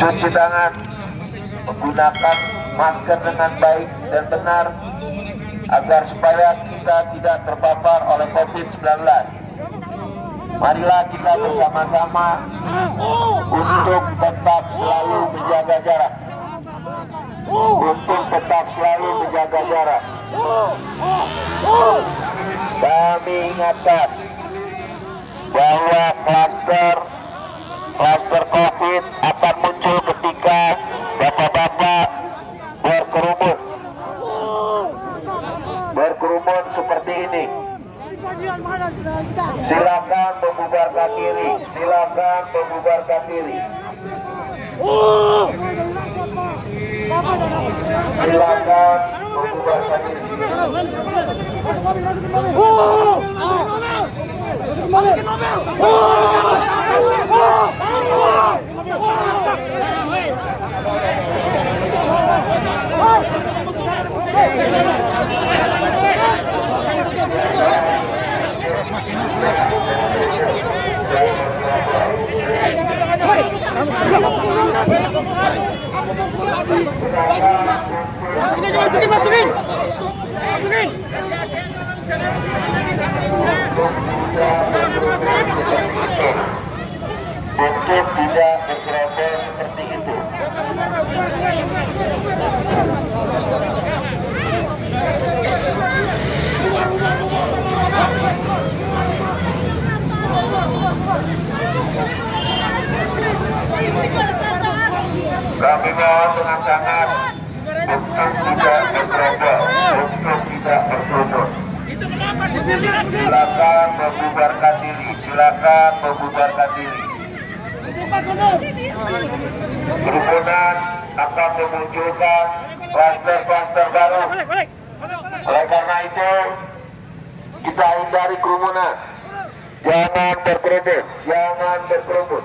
cuci tangan, menggunakan masker dengan baik dan benar agar supaya kita tidak terpapar oleh COVID-19. Marilah kita bersama-sama untuk tetap selalu menjaga jarak. Untuk tetap selalu menjaga jarak. Kami ingatkan bahwa klaster klaster COVID akan muncul ketika bapak-bapak berkerumun. Berkerumun seperti ini. Silakan membubarkan diri, silakan membubarkan diri. Silakan membubarkan diri. Masukin masukin, masukin. Masukin. Untuk tidak bergerombol seperti itu. Kami mohon dengan sangat untuk tidak bergerombol, untuk tidak berkerumun. Silakan membubarkan diri, silakan membubarkan diri. Kerumunan akan memunculkan klaster-klaster baru. Oleh karena itu, kita hindari kerumunan. Jangan berkerumun, jangan berkerumun.